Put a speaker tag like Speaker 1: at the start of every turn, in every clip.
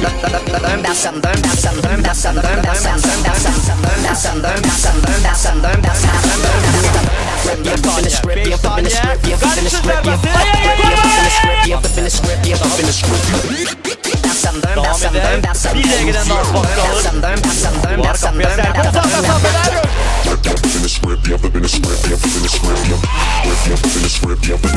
Speaker 1: Devam
Speaker 2: eder.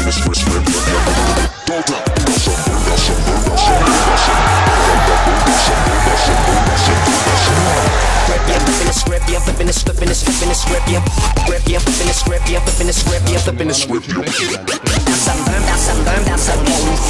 Speaker 2: up
Speaker 1: in the script, yep, up in the script. That's some burn, that's some burn,